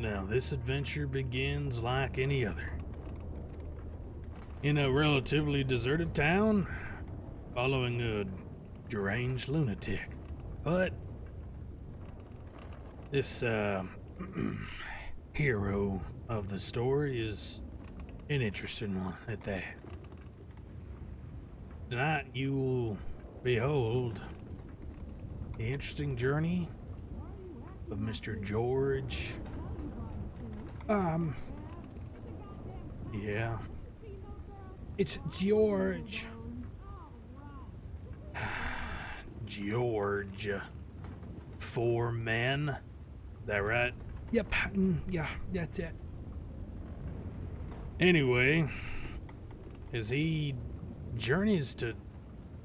Now, this adventure begins like any other. In a relatively deserted town, following a deranged lunatic. But this uh, hero of the story is an interesting one at that. Tonight you will behold the interesting journey of Mr. George. Um, Yeah, it's George. George. Foremen. That right? Yep. mm, Yeah, that's it. Anyway, as he journeys to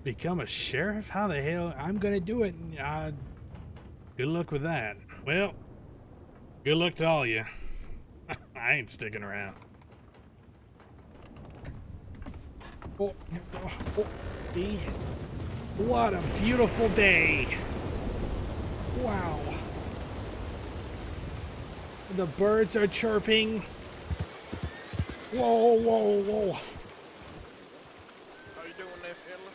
become a sheriff, how the hell? I'm gonna do it. Uh, good luck with that. Well, good luck to all you. I ain't sticking around. Oh, oh, oh. Eh. What a beautiful day. Wow. The birds are chirping. Whoa, whoa, whoa. How you doing there, fella?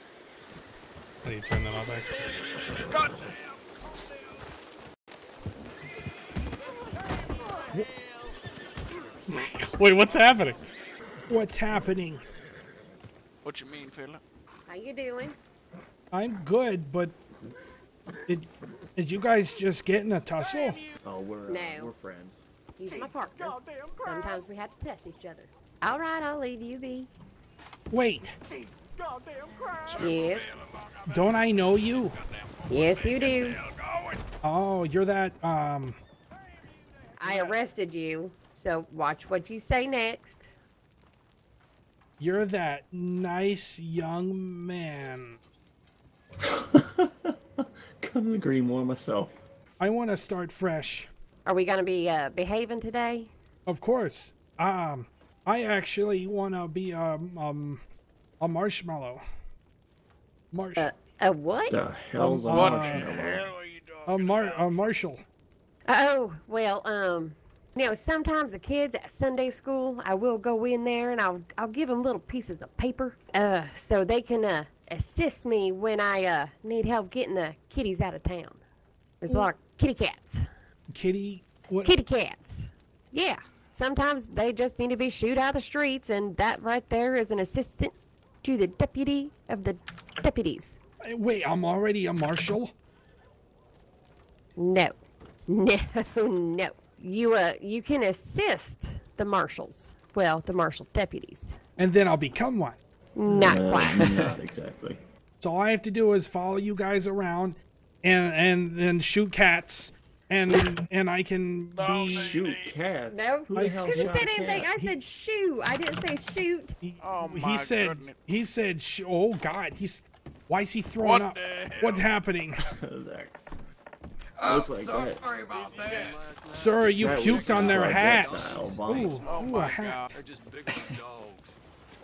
How do you turn them off, actually? Wait, what's happening? What's happening? What you mean, fella? How you doing? I'm good, but did, did you guys just get in a tussle? Oh, we're uh, No. we're friends. He's my partner. Sometimes we have to test each other. All right, I'll leave you be. Wait, Yes. don't I know you? Yes, you do. Oh, you're that, um, I arrested you, so watch what you say next. you're that nice young man. Couldn't agree more myself. I want to start fresh. Are we gonna be uh, behaving today? Of course. Um, I actually want to be um um a marshmallow. Marsh Uh, a what? The hell's a uh, marshmallow? Hell are you doing? a mar a marshal. Oh, well, um, you know, sometimes the kids at Sunday school, I will go in there and I'll I'll give them little pieces of paper, uh, so they can uh assist me when I uh need help getting the kitties out of town. There's a lot of kitty cats. Kitty. What? Kitty cats. Yeah. Sometimes they just need to be shooed out of the streets, and that right there is an assistant to the deputy of the deputies. Wait, I'm already a marshal. No, no, no. You uh, you can assist the marshals. Well, the marshal deputies. and then I'll become one. Not Uh, quite. not exactly. So all I have to do is follow you guys around, and and then shoot cats, and and I can No, be. Shoot cats. No, Who the hell didn't shot say anything. cat? I said shoot. I didn't say shoot. Oh my he said. goodness. He said. Sh- oh God. He's. Why is he throwing What up? What's happening, that looks like that. Sorry about that. sir? You That puked on their hats. projectile. Ooh, Oh ooh, a my hat. god.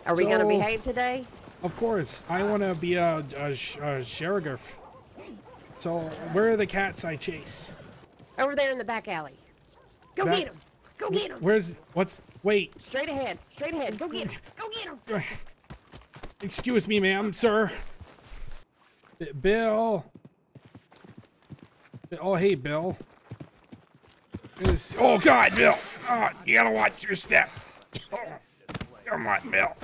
Are we gonna behave today? Of course, I want to be a, a, a sheriff. So, where are the cats I chase? Over there in the back alley. Go That- get 'em. Go get 'em. Where's what's? Wait, Straight ahead. Straight ahead. Go get 'em. Go get 'em. excuse me, ma'am, sir. B- Bill. Oh, hey, Bill. Is- oh God, Bill! Oh, you gotta watch your step. Oh, come on, Bill.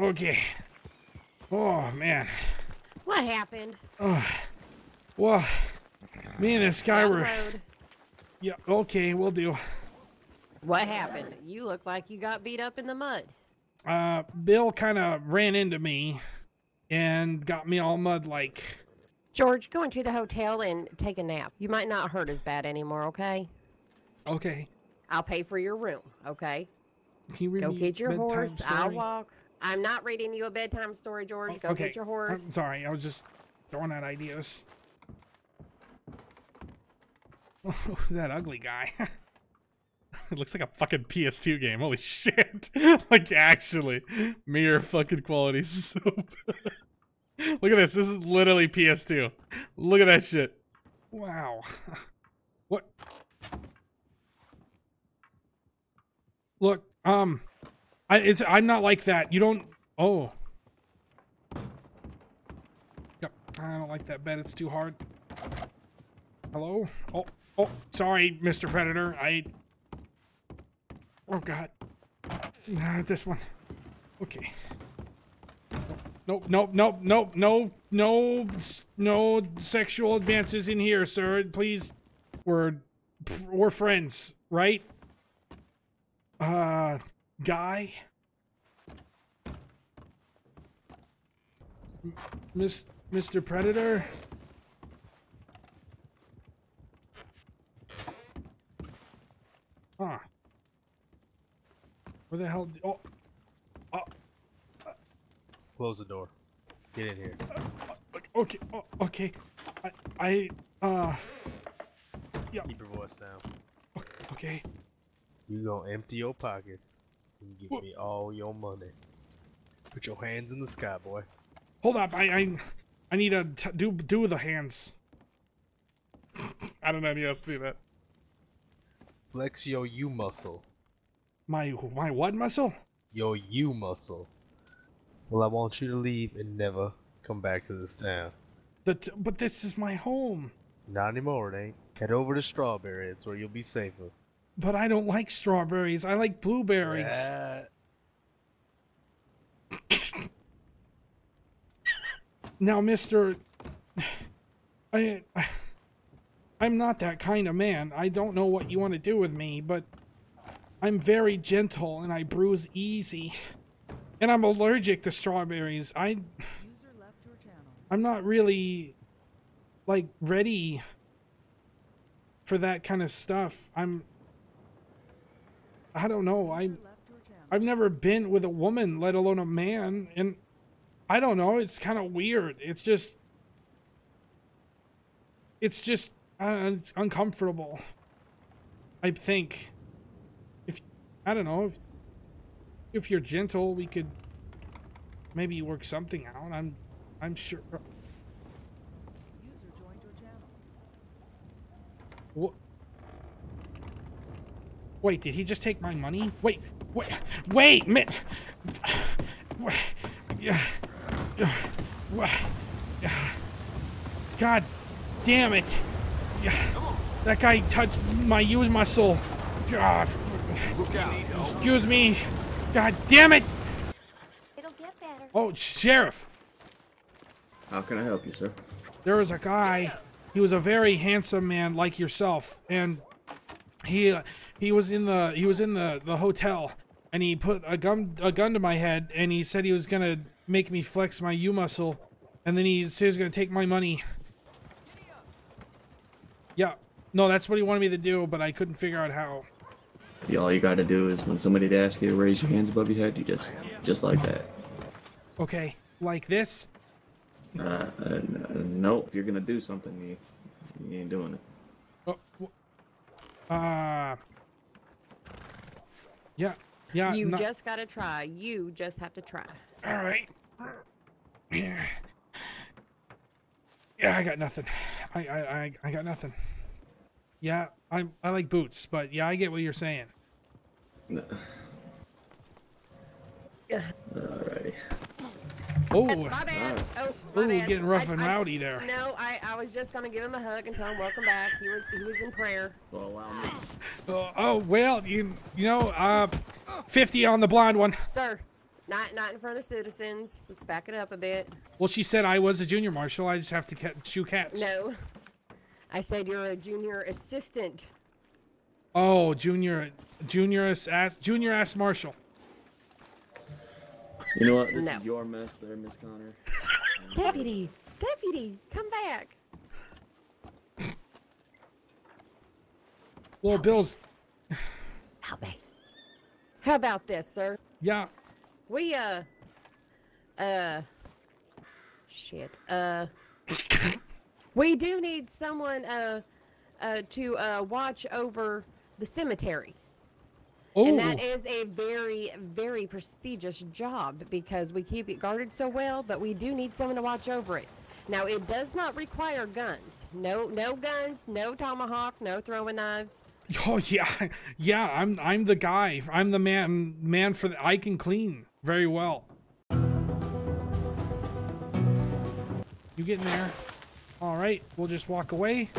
Okay. Oh man. What happened? Oh, Well, me and this guy were. road. Yeah. Okay, we'll do. What happened? You look like you got beat up in the mud. uh, Bill kind of ran into me and got me all mud like. George, go into the hotel and take a nap. You might not hurt as bad anymore, okay? Okay. I'll pay for your room, okay? Can you Go get your horse. I'll walk. I'm not reading you a bedtime story, George. Go okay. get your I'm horse. sorry, I was just throwing out ideas. That ugly guy? It looks like a fucking PS2 game. Holy shit. like, actually. Mirror fucking quality is so bad. Look at this. This is literally PS2. Look at that shit. wow. What? Look, um, I it's I'm not like that. You don't. Oh. Yep, I don't like that bed. It's too hard. Hello? Oh, oh, sorry, Mr. Predator. I. Oh God. Nah, this one. Okay. Nope, nope, nope, nope, no, no, no sexual advances in here, sir. Please, we're we're friends, right? Uh, guy. Miss, Mr. Predator. Huh. Where the hell? Oh, Close the door. Get in here. okay, oh, okay. I, I, uh, yeah. Keep your voice down. okay. You gonna empty your pockets and give What? me all your money. Put your hands in the sky, boy. Hold up, I, I, I need to do do the hands. I don't know how else to do that. Flex your U muscle. My my what muscle? Your U muscle. Well, I want you to leave and never come back to this town. The t- but this is my home. Not anymore, it ain't. Head over to Strawberry, it's where you'll be safer. But I don't like strawberries. I like blueberries. Yeah. Now, Mister, I, I'm not that kind of man. I don't know what you want to do with me, but I'm very gentle and I bruise easy, and I'm allergic to strawberries. I. I'm not really, like, ready for that kind of stuff. I'm. I don't know. I. I've never been with a woman, let alone a man, and I don't know. It's kind of weird. It's just, it's just, it's uncomfortable. I think, if I don't know, if if you're gentle, we could maybe work something out. I'm, I'm sure. User joined your channel. What? Wait, did he just take my money? Wait, wait, wait, man. Yeah, yeah. God damn it. Yeah, that guy touched my use muscle. Ah, f- Excuse me. God damn it. It'll get better. Oh, sheriff. How can I help you, sir? there was a guy he was a very handsome man like yourself and he uh, he was in the he was in the the hotel and he put a gun a gun to my head and he said he was gonna make me flex my u muscle and then he said he was gonna take my money yeah no that's what he wanted me to do but i couldn't figure out how Yeah, all you gotta do is when somebody asks you to raise your hands above your head, you just, just like that. okay like this Uh, uh, nope. You're gonna do something, you, you ain't doing it. oh, wh- uh yeah yeah You no- just gotta try. You just have to try. All right. Yeah. Yeah, I got nothing. I I I, I got nothing. Yeah, I I like boots, but yeah, I get what you're saying. Alrighty. Oh, My bad. Oh, my ooh, bad. getting rough I- and I- rowdy there. No, I, I was just gonna give him a hug and tell him welcome back. He was he was in prayer. Well, allow me. Oh, oh well, you you know, uh, fifty on the blonde one. Sir, not not in front of the citizens. Let's back it up a bit. Well, she said I was a junior marshal. I just have to ca- shoot cats. No. I said you're a junior assistant. Oh, junior, junior ass, junior ass Marshall. You know what? This No. is your mess there, Miss Connor. Deputy! Deputy! Come back! Well, Bill's Help me. How about this, sir? yeah. We, uh, uh, shit, uh, we do need someone, uh, uh, to, uh, watch over the cemetery. Oh, And that is a very, very prestigious job because we keep it guarded so well, but we do need someone to watch over it. Now it does not require guns. No, no guns. No tomahawk. No throwing knives. Oh yeah, yeah. I'm I'm the guy. I'm the man man for the. I can clean very well. You get in there. All right, we'll just walk away.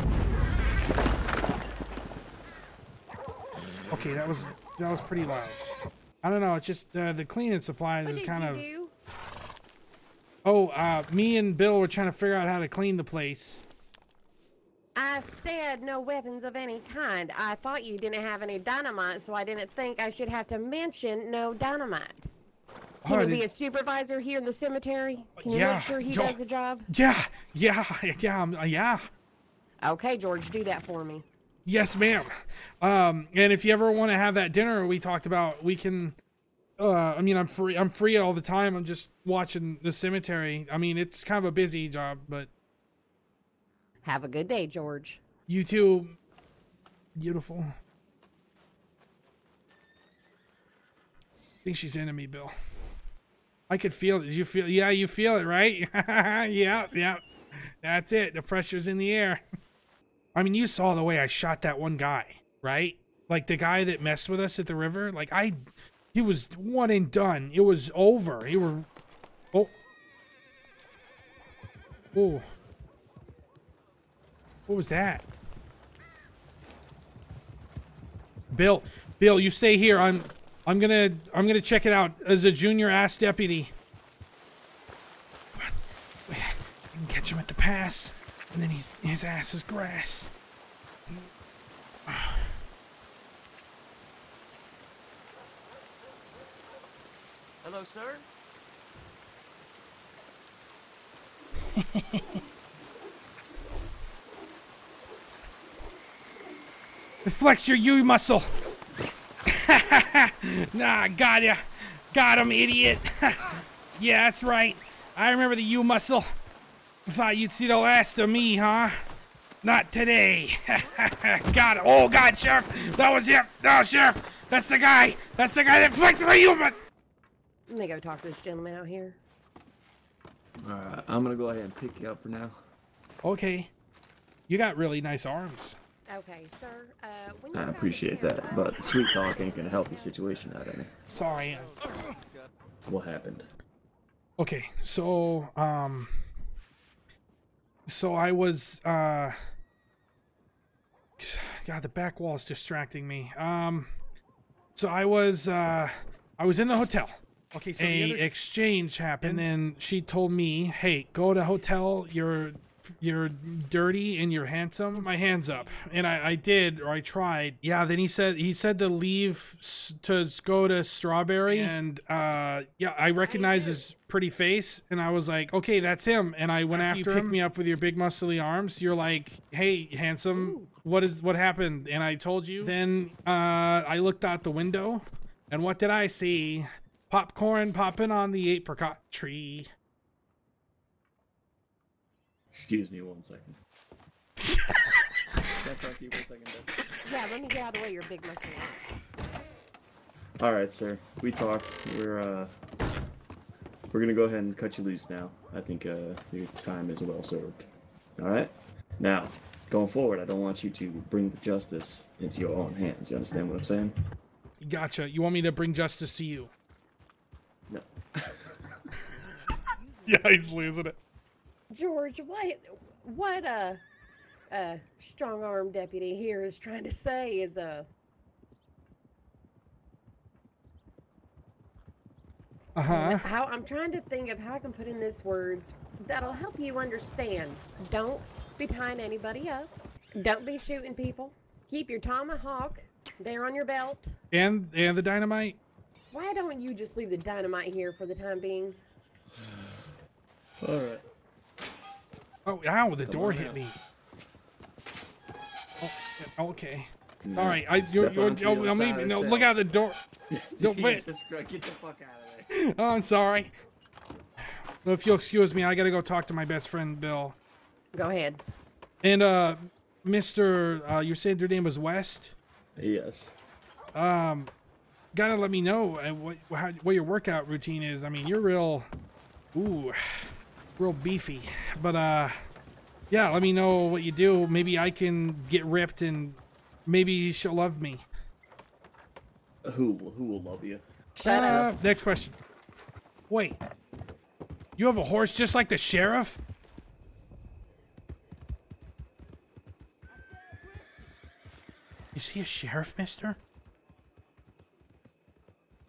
Okay, that was that was pretty loud. I don't know. It's just uh, the cleaning supplies What is kind of. do? Oh, uh, me and Bill were trying to figure out how to clean the place. I said no weapons of any kind. I thought you didn't have any dynamite, so I didn't think I should have to mention no dynamite. Can Oh, you be a supervisor here in the cemetery? Can you Yeah, make sure he does the job? Yeah, yeah, yeah, uh, yeah. Okay, George, do that for me. Yes, ma'am. Um, and if you ever want to have that dinner we talked about, we can. Uh, I mean, I'm free. I'm free all the time. I'm just watching the cemetery. I mean, it's kind of a busy job, but Have a good day, George. you too. Beautiful. I think she's into me, Bill. I could feel it. You feel? Yeah, you feel it, right? yeah, yeah. That's it. The pressure's in the air. I mean, you saw the way I shot that one guy, right? Like the guy that messed with us at the river. Like I, he was one and done. It was over. He were, oh, oh. What was that? Bill, Bill, you stay here. I'm, I'm gonna, I'm gonna check it out as a junior ass deputy. Come on. We can catch him at the pass, and then he's, his ass is grass. Hello, sir. Flex your U muscle. nah, got ya. Got him, idiot. yeah, that's right. I remember the U muscle. Thought you'd see the last of me, huh? Not today. got it. Oh, God, Sheriff. That was him. No, Sheriff. That's the guy. That's the guy that flexed my U muscle. Let me go talk to this gentleman out here. All right, I'm gonna go ahead and pick you up for now. Okay. You got really nice arms. Okay, sir. Uh, when you I got appreciate here, that, but sweet talk ain't gonna help the situation out any. Sorry. What happened? Okay, so um so I was uh God, the back wall is distracting me. Um so I was uh I was in the hotel. Okay, so a exchange happened and then she told me, "Hey, go to hotel. You're you're dirty and you're handsome. Put My hands up, and I, I did, or I tried. Yeah. Then he said he said to leave to go to Strawberry, and uh, yeah, I recognize his pretty face, and I was like, okay, that's him. And I went after, you him. Picked me up with your big muscly arms. You're like, hey, handsome, what is what happened? And I told you. Then uh, I looked out the window, and what did I see? Popcorn popping on the apricot tree. Excuse me one second. Can I talk to you for a second, Dad? Yeah, let me get out of the way, your big muscle. All right, sir. We talked. We're uh, we're gonna go ahead and cut you loose now. I think uh, your time is well served. All right. Now, going forward, I don't want you to bring justice into your own hands. You understand what I'm saying? Gotcha. You want me to bring justice to you? No. Yeah, he's losing it. George, what what uh uh strong arm deputy here is trying to say is uh Uh huh. how I'm trying to think of how I can put in this words that'll help you understand. Don't be tying anybody up. Don't be shooting people. Keep your tomahawk there on your belt. And and the dynamite. Why don't you just leave the dynamite here for the time being? All right. Oh, ow! The door hit now. me. Oh, okay. Now, All right. I step you're, you're, oh, I mean, no. self. Look out the door. No, wait. Jesus Christ, get the fuck out of there. Oh, I'm sorry. Well, if you'll excuse me, I gotta go talk to my best friend Bill. Go ahead. And uh, Mister, uh, you said your name was West. Yes. Um, gotta let me know uh, what how, what your workout routine is. I mean, you're real. Ooh, real beefy. But uh, yeah, let me know what you do. Maybe I can get ripped, and maybe she'll love me. Who will- who will love you? Shut Uh, up. Next question. Wait, you have a horse just like the sheriff? You see a sheriff, Mister?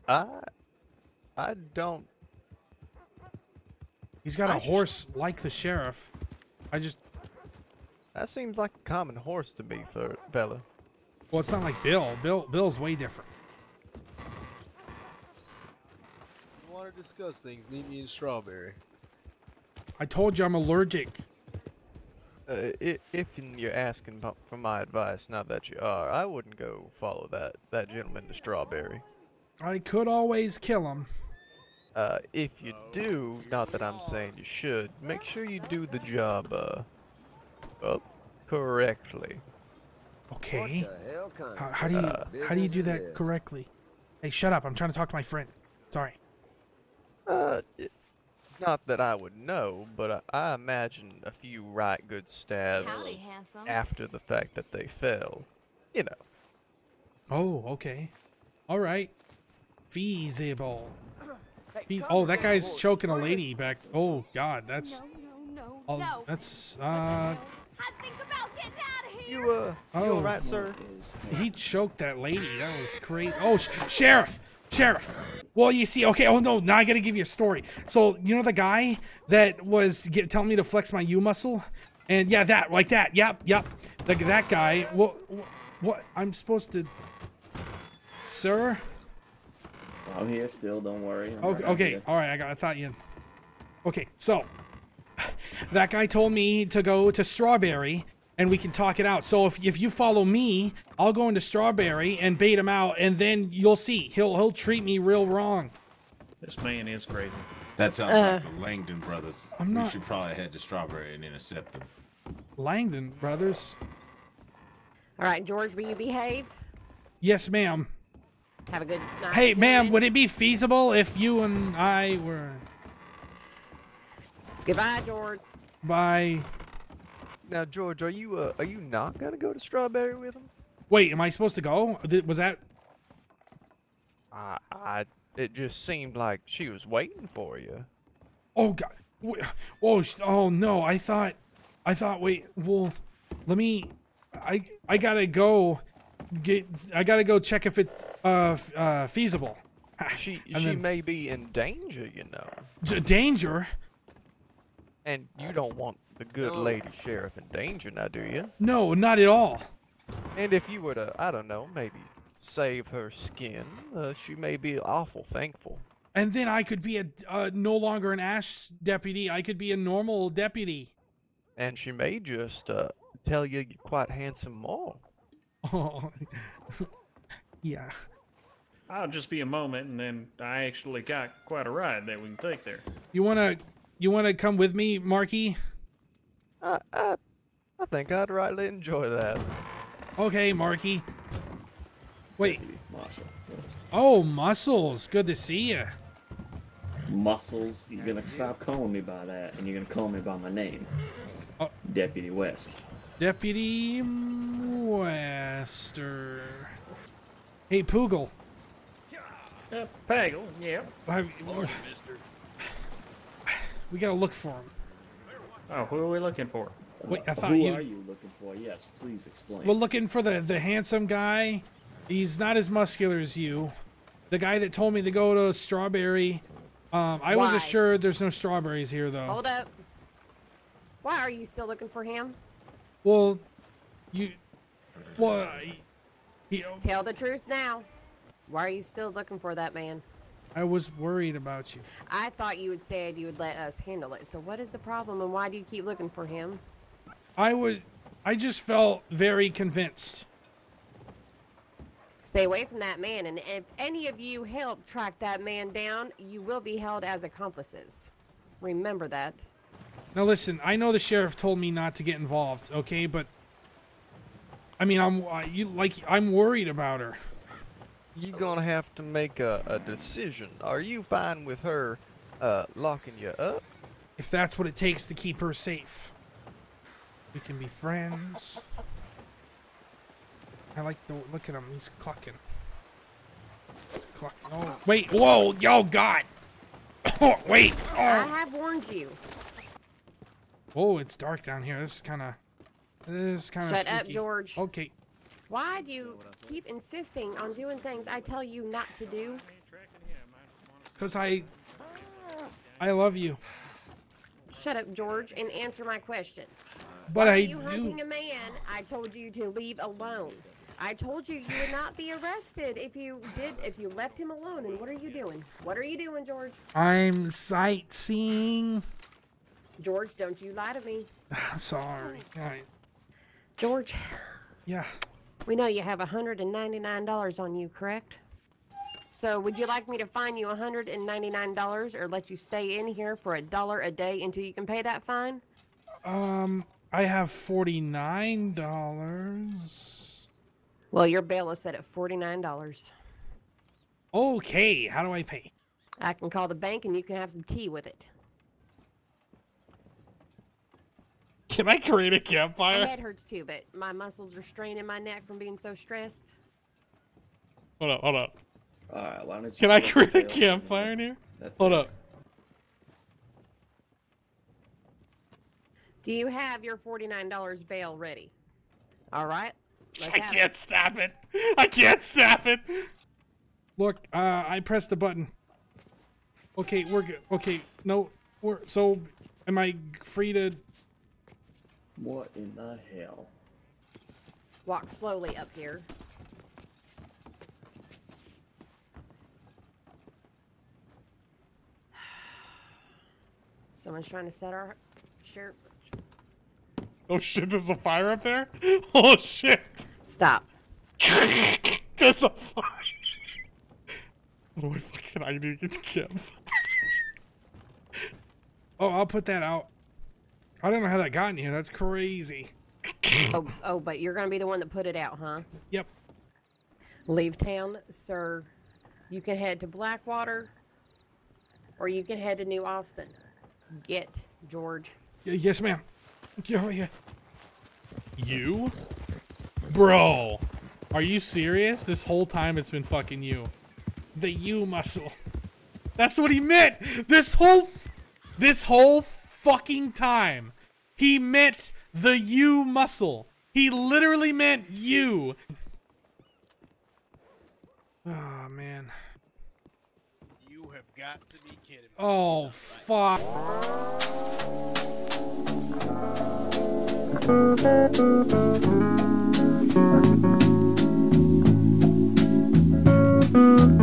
I I don't. He's got a I- horse like the sheriff. I just That seems like a common horse to me, for fella. well, it's not like Bill. Bill Bill's way different. you want to discuss things, meet me in Strawberry. I told you I'm allergic. Uh, i- if you're asking for my advice, not that you are, I wouldn't go follow that that gentleman to Strawberry. I could always kill him. Uh, if you do, not that I'm saying you should, make sure you do the job, uh, well, correctly. Okay. hell kind How, how do you how do you do that correctly? Hey, shut up! I'm trying to talk to my friend. Sorry. Uh, it, not that I would know, but I, I imagine a few right good stabs Howdy, after the fact that they fell. You know. Oh, okay. All right. Feasible. Fe- oh, that guy's choking a lady back. Oh God, that's. No, no, no, Oh, that's. Uh, I think about getting out of here. You, uh, you Oh. alright, sir? he choked that lady. That was crazy. Oh, sh- sheriff, sheriff. Well, you see, okay. Oh no, now I gotta give you a story. So you know the guy that was get, telling me to flex my U muscle, and yeah, that like that. Yep, yep. Like that guy. What? What? I'm supposed to, sir? I'm here still. Don't worry. I'm Okay, right okay, all right. I got. I thought you. Okay, so that guy told me to go to Strawberry, and we can talk it out. So if if you follow me, I'll go into Strawberry and bait him out, and then you'll see he'll he'll treat me real wrong. This man is crazy. That sounds like uh. the Langdon brothers. I'm we not- should probably head to Strawberry and intercept them. Langdon brothers. All right, George, will you behave? Yes, ma'am. Have a good night. Hey, ma'am, would it be feasible if you and I were Goodbye, George. Bye. Now, George, are you, uh, are you not gonna go to Strawberry with him? Wait, am I supposed to go? Was that? I, I, it just seemed like she was waiting for you. Oh God! Oh, oh no! I thought, I thought. Wait, well, let me. I I gotta go. Get. I gotta go check if it's uh uh feasible. She, she then- may be in danger, you know. D- danger? And you don't want the good lady sheriff in danger, now do you? No, not at all. And if you were to, I don't know, maybe save her skin, uh, she may be awful thankful. And then I could be a uh, no longer an Ash deputy. I could be a normal deputy. And she may just uh, tell you you're quite handsome more. Oh, yeah. I'll just be a moment, and then I actually got quite a ride that we can take there. You wanna you wanna come with me, Markie? I, I, I think I'd rightly enjoy that. Okay, Markie. Wait. Marshall. Oh, muscles. Good to see you. Muscles. You're gonna stop calling me by that, and you're gonna call me by my name, Oh. Deputy West. Deputy Wester. Hey, Poogle. Uh, Paggle, yeah. I- We gotta look for him. Oh, who are we looking for? Wait, I thought Who you. are you looking for? Yes, please explain. We're looking for the the handsome guy. He's not as muscular as you. The guy that told me to go to Strawberry. Um, I was assured there's no strawberries here though. Hold up. Why are you still looking for him? Well, you. Well, he, Tell the truth now. Why are you still looking for that man? I was worried about you. I thought you had said you would let us handle it. So what is the problem and why do you keep looking for him? I would. I just felt very convinced. Stay away from that man, and if any of you help track that man down, you will be held as accomplices. Remember that. Now listen, I know the sheriff told me not to get involved, okay, but I mean, I'm I- you like I'm worried about her. You're gonna have to make a, a decision. Are you fine with her uh, locking you up? If that's what it takes to keep her safe, we can be friends. I like the look at him. He's clucking. He's clucking. Oh, wait! Whoa! Yo, God! Oh, wait! I Oh, have warned you. Oh! It's dark down here. This is kind of. This is kind of. Shut up, George. Okay. Why do you keep insisting on doing things I tell you not to do? Cause I. I love you, Shut up, George, and answer my question. but Why I are you do. hunting a man I told you to leave alone? I told you you would not be arrested if you did if you left him alone. And what are you doing? What are you doing, George? I'm sightseeing. George, don't you lie to me. I'm sorry. I, George, yeah. we know you have $199 on you, correct? So would you like me to fine you $199 or let you stay in here for a dollar a day until you can pay that fine? Um, I have forty nine dollars. Well, your bail is set at $49. Okay, how do I pay? I can call the bank and you can have some tea with it. Can I create a campfire? My head hurts too, but my muscles are straining my neck from being so stressed. Hold up, hold up. All right, why don't? Can I create a campfire in here? that Hold up. Do you have your $49 bail ready? All right. I can't stop it. I can't stop it. Look, uh, I pressed the button. Okay, we're good. Okay, no, we're so. Am I free to? What in the hell? Walk slowly up here. Someone's trying to set our sheriff. Oh shit! There's a fire up there. Oh shit! Stop. There's a fire. What do I fucking I need to get the campfire? oh, I'll put that out. I don't know how that got in here. That's crazy. Oh, oh, but you're gonna be the one that put it out, huh? Yep. Leave town, sir. You can head to Blackwater, or you can head to New Austin. Get George. Y- yes, ma'am. Get over here. You? Bro, are you serious? This whole time it's been fucking you. The you muscle. That's what he meant. This whole, this whole fucking time. He meant the U muscle. He literally meant you. Oh, man. You have got to be kidding me. Oh, fuck. fuck.